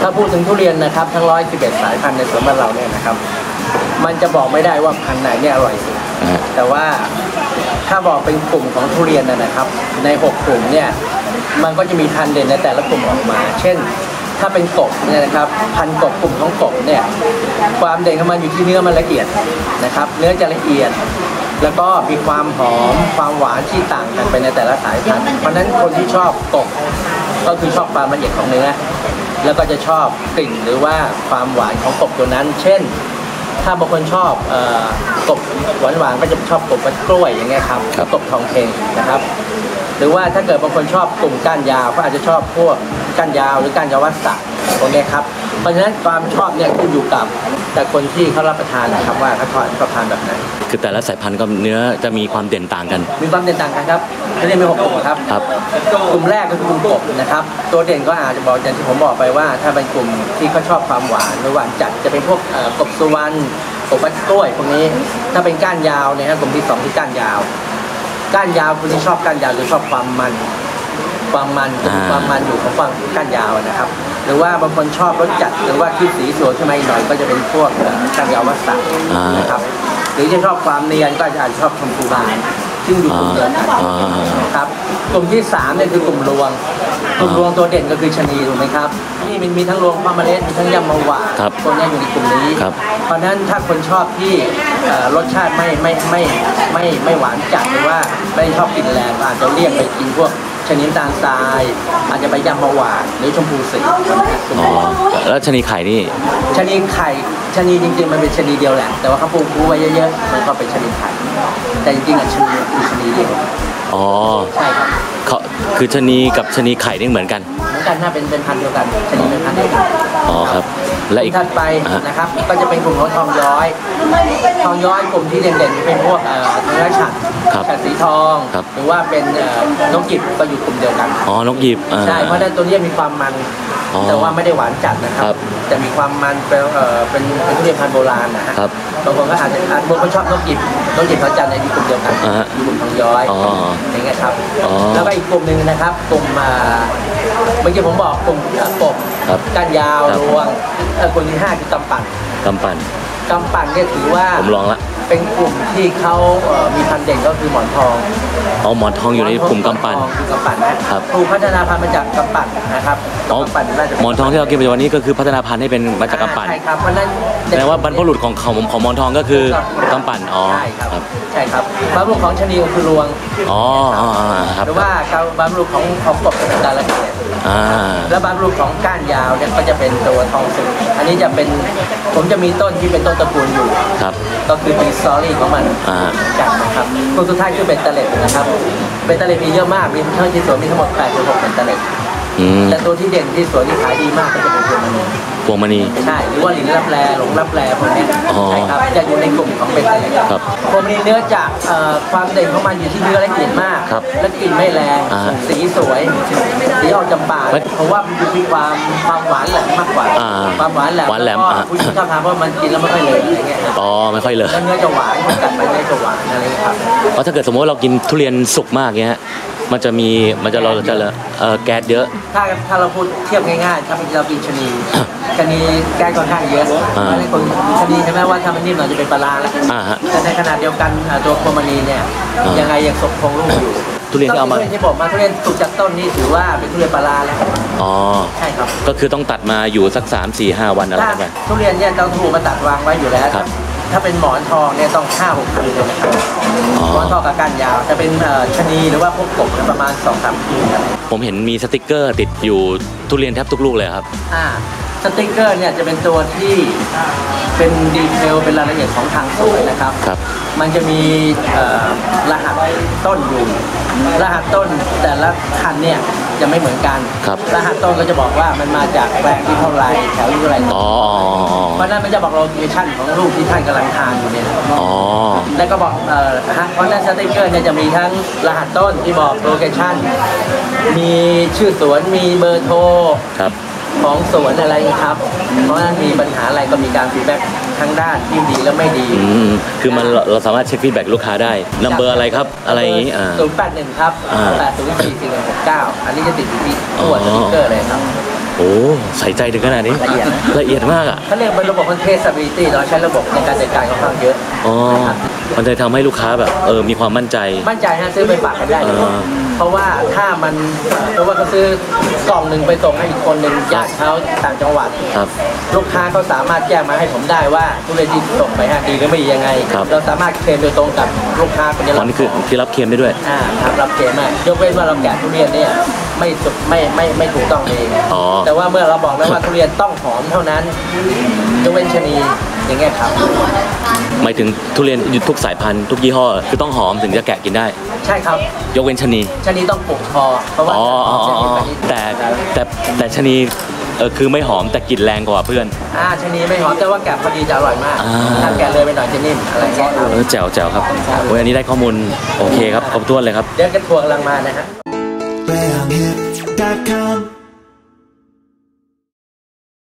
ถ้าพูดถึงทุเรียนนะครับ ทั้งร้อยสิบเอ็ดสายพันธุ์ในสวนบ้านเราเนี่ยนะครับ มันจะบอกไม่ได้ว่าพันธุ์ไหนเนี่ยอร่อยสุดอ่าแต่ว่าถ้าบอกเป็นกลุ่มของทุเรียนนะนะครับ ในหกกลุ่มเนี่ย มันก็จะมีพันธุ์เด่นในแต่ละกลุ่มออกมา เช่น ถ้าเป็นกบเนี่ยนะครับ พันธุ์กบกลุ่มของกบเนี่ย ความเด่นของมันอยู่ที่เนื้อมันละเอียดนะครับ เนื้อจะละเอียดแล้วก็มีความหอมความหวานที่ต่างกันไปในแต่ละสายพันธุ์ เพราะฉะนั้นคนที่ชอบกบ ก็คือชอบความละเอียดของเนื้อ แล้วก็จะชอบกลิ่นหรือว่าความหวานของกบตัวนั้น เช่น ถ้าบางคนชอบเอ่อกบหวานๆก็จะชอบกบกล้วยอย่างเงี้ยครับครับกบทองเพลงนะครับ หรือว่าถ้าเกิดบางคนชอบกลุ่มก้านยาวก็อาจจะชอบพวกก้านยาวหรือก้านยาววัสดุพวกเนี้ยครับเพราะฉะนั้นความชอบเนี่ยขึ้นอยู่กับ แต่คนที่เขารับประทานนะครับว่าเขาชอบรับประทานแบบไหนคือแต่ละสายพันธุ์ก็เนื้อจะมีความเด่นต่างกัน มีความแตกต่างกันครับจะเรียกมีหกกลุ่มครับครับ กลุ่มแรกก็คือกลุ่มกบนะครับ ตัวเด่นก็อาจจะบอกอย่างที่ผมบอกไปว่า ถ้าเป็นกลุ่มที่เขาชอบความหวานหรือหวานจัดจะเป็นพวกเอ่อกบสุวรรณกบวัดกล้วยพวกนี้ ถ้าเป็นก้านยาวเนี่ยครับกลุ่มที่สองที่ก้านยาว ก้านยาวคุณที่ชอบก้านยาวหรือชอบความมัน ความมันจะมีอ่าความมันอยู่ของความก้านยาวนะครับ หรือว่าบางคนชอบรสจัดหรือว่าที่สีสวยขึ้นมาอีกหน่อยก็จะเป็นพวกเอ่อก้านยาววัสดุนะครับหรือจะชอบความเนียนก็อาจจะชอบชมพูบานซึ่งอยู่กลุ่มเดียวกันอ่าครับกลุ่มที่3เนี่ยคือกลุ่มรวงกลุ่มรวงตัวเด่นก็คือชะนีถูกไหมครับนี่มันมีทั้งรวงพาเมล็ดมีทั้งยำมะหวานครับตัวเนี้ยอยู่ในกลุ่มนี้ครับเพราะฉะนั้นถ้าคนชอบที่เอ่อรสชาติไม่ไม่ไม่ไม่ไม่หวานจัดหรือว่าไม่ชอบกลิ่นแรงก็อาจจะเลี่ยงไปกินพวก ชนิดตาลทราย อาจจะไปยำมะหวานหรือชมพูสีนะครับกลุ่มอ๋อนี้แล้วชะนีไข่นี่ชนิดไข่ชนิดจริงๆมันเป็นชนิดเดียวแหละ แต่ว่าเขาปลูกคูไว้เยอะๆมันก็เป็นชนิดไข่แต่จริงๆอะชนิดคือชนิดเดียวอ๋อใช่ครับเขาคือชะนีกับชะนีไข่นี่เหมือนกัน เหมือนกันถ้าเป็นเป็นพันธุ์เดียวกันชนิดเป็นพันธุ์เดียวกันอ๋อครับ และอีกถัดไปอ่าฮะนะครับก็จะเป็นกลุ่มของทองย้อย ทองย้อยกลุ่มที่เด่นๆจะเป็นพวกเอ่อเนื้อฉัดครับฉัดสีทองครับหรือว่าเป็นเอ่อนกหยิบก็อยู่กลุ่มเดียวกันอ๋อนกหยิบอ่าใช่เพราะฉะนั้นตัวนี้มีความมันอ๋อแต่ว่าไม่ได้หวานจัดนะครัครับบจะมีความมันเป็นเอ่อเป็นเป็นทุเรียนพันธุ์โบราณนะฮะครับบางคนก็อาจจะอาจบางคนชอบนกหยิบนกหยิบเขาจัดในอยู่กลุ่มเดียวกันอ่าฮะอยู่กลุ่มทองย้อยอ๋ออย่างเงี้ยครับอ๋อแล้วก็อีกกลุ่มหนึ่งนะครับกลุ่มอ่าเมื่อกี้ผมบอกกลุ่มเอ่อกบ ครับก้านยาวครับ รวงเอ่อกลุ่มที่ห้าคือกำปั่นกำปั่นกำปั่นเนี่ยถือว่าผมลองละ เป็นกลุ่มที่เขาเอ่อมีพันธุ์เด่นก็คือหมอนทองอ๋อหมอนทองอยู่ในกลุ่มกำปั่น หมอทองคือกำปั่นนะครับปลูกพัฒนาพันธุ์มาจากกำปั่นนะครับอ๋อ กำปั่นน่าจะหมอนทองที่เรากินปัจจุบันนี้ก็คือพัฒนาพันธุ์ให้เป็นมาจากกำปั่นใช่ครับเพราะฉะนั้นแสดงว่าบรรพบุรุษของของของหมอนทองก็คือกำปั่น อ๋อ ใช่ครับครับใช่ครับบรรพบุรุษของชะนีก็คือรวง อ๋ออ๋ออ๋อครับ หรือว่าการบรรพบุรุษของของกบเป็นการละเอียด อ่า แล้วบรรพบุรุษของก้านยาวเนี่ยก็จะเป็นตัวทองสุกอันนี้จะเป็นผมจะมีต้นที่เป็นต้นตระกูลอยู่ ครับ ก็คือมีสตอรี่ของมันอ่ากันนะครับตัวสุดท้ายคือเบตเตอร์เล็ตนะครับเบตเตอร์เล็ตมีเยอะมากมีทั้งที่สวนมีทั้งหมด8ถึง6เบตเตอร์เล็ต อืม แต่ตัวที่เด่นที่สวนที่ขายดีมากก็จะเป็นพวงมณีพวงมณี ใช่หรือว่าหลินลับแลหลงลับแลพวกเนี้ยอ๋อใช่ครับจะอยู่ในกลุ่มของเบตเตอร์เล็ตครับพวงมณีเนื้อจะเอ่อความเด่นของมันอยู่ที่เนื้อและกลิ่นมาก ครับและกลิ่นไม่แรงอ่าสีสวยสีออกจำปาเฮ้ยเพราะว่ามันอยู่ที่ความความหวานแหลมมากกว่าอ่าความหวานแหลมหวานแหลมก็อ่า ผู้หญิงชอบทานเพราะมันกินแล้วไม่ค่อยเลี่ยนอะไรเงี้ยอ๋อไม่ค่อยเลยแล้วเนื้อจะหวานมันกัดไปเนื้อจะหวานอะไรเงี้ยครับ เพราะถ้าเกิดสมมติว่าเรากินทุเรียนสุกมากเงี้ย มันจะมีมันจะเราจะเอ่อแก๊สเยอะ ถ้าถ้าเราพูดเทียบง่ายๆ ถ้าเรากินชะนีชะนีแก้ค่อนข้างเยอะเพอ่าราะฉะนั้นคนชะนีใช่ไหมว่าถ้ามันนิ่มหน่อยจะเป็นปลาร้าแล้วอ่าฮะแต่ในขณะเดียวกันอ่าตัวโคมานีเนี่ยอ่ายัยังไงยังสมคงรูปอยู่ทุเรียนที่เอามาต้นทุเรียนที่ผมมาทุเรียนสุกจากต้นนี่ถือว่าเป็นทุเรียนปลาร้าแล้วอ๋อใช่ครับก็คือต้องตัดมาอยู่สัก 3 4 5 วันอะไรถ้ากันไปทุเรียนเนี่ยต้องถูกมาตัดวางไว้อยู่แล้วครับถ้าเป็นหมอนทองเนี่ยต้องห้าหกปีเลยนะครับ อ๋อหมอนทองกับก้านยาว จะเป็นเอ่อชะนีหรือว่าพวกกบเนี่ยประมาณสองสามปีครับผมเห็นมีสติกเกอร์ติดอยู่ทุเรียนแทบทุกลูกเลยครับอ่าสติกเกอร์เนี่ยจะเป็นตัวที่เป็นดีเทลเป็นรายละเอียดของทางสวนนะครับครับ มันจะมีเอ่อรหัสต้นอยู่รหัสต้นแต่ละคันเนี่ย จะไม่เหมือนกันครับ รหัสต้นก็จะบอกว่ามันมาจากแปลงที่เท่าไรแถวที่เท่าไรอ๋ออ๋ออ๋อเพราะฉะนั้นมันจะบอก location ของลูกที่ท่านกำลังทานอยู่เนี่ยอ๋อ แล้วก็บอกเอ่อฮะเพราะฉะนั้นสติกเกอร์เนี่ยจะมีทั้งรหัสต้นที่บอก location มีชื่อสวนมีเบอร์โทร ครับ ของสวนอะไรครับ เพราะฉะนั้นมีปัญหาอะไรก็มีการ feedback ทั้งด้านที่ดีและไม่ดีอืมคือมันเราเราสามารถเช็ค feedback ลูกค้าได้number อะไรครับ อะไรอย่างนี้อ่า ศูนย์แปดหนึ่งครับอ่าแปดศูนย์สี่สี่หนึ่งหกเก้าอันนี้จะติดอยู่ที่ตัวอ๋อสติกเกอร์เลยครับ โอ้ใส่ใจถึงขนาดนี้ละเอียดนะ ละเอียดมากอะ เขาเรียกเป็นระบบคอนเทส stability เราใช้ระบบในการจัดการค่อนข้างเยอะอ๋อ มันจะทำให้ลูกค้าแบบเออมีความมั่นใจ มั่นใจฮะซื้อไปฝากกันได้เลยอ่า เพราะว่าถ้ามันเพราะว่าเขาซื้อกล่องหนึ่งไปส่งให้อีกคนหนึ่งญาติเขาต่างจังหวัด ครับ ลูกค้าเขาสามารถแจ้งมาให้ผมได้ว่าทุเรียนที่ส่งไปฮะดีหรือไม่ดียังไง ครับ เราสามารถเคลมโดยตรงกับลูกค้าคนนี้อ๋อนี่คือที่รับเคลมได้ด้วย อ่าครับรับเคลมอะยกเว้นว่าเราแกะทุเรียนเนี่ย ไม่สุดไม่ไม่ไม่ถูกต้องเองอ๋อ แต่ว่าเมื่อเราบอกแล้วว่าทุเรียนต้องหอมเท่านั้นยกเว้นชะนีอย่างเงี้ยครับ หมายถึงทุเรียนทุกสายพันธุ์ทุกยี่ห้อคือต้องหอมถึงจะแกะกินได้ ใช่ครับ ยกเว้นชะนีชะนีต้องปลูกคอเพราะว่าอ๋ออ๋ออ๋ออ๋อชะนีแต่แต่แต่ชะนีเออคือไม่หอมแต่กลิ่นแรงกว่าเพื่อน อ่าชะนีไม่หอมแต่ว่าแกะพอดีจะอร่อยมากอ่า ถ้าแกะเลยไปหน่อยจะนิ่มอะไรเงี้ยครับเออแจ๋วแจ๋วครับโอ้ยอันนี้ได้ข้อมูลโอเคครับครบถ้วนเลยครับ เดี๋ยวกระทัวร์กำลังมานะฮะ Nerdist.com.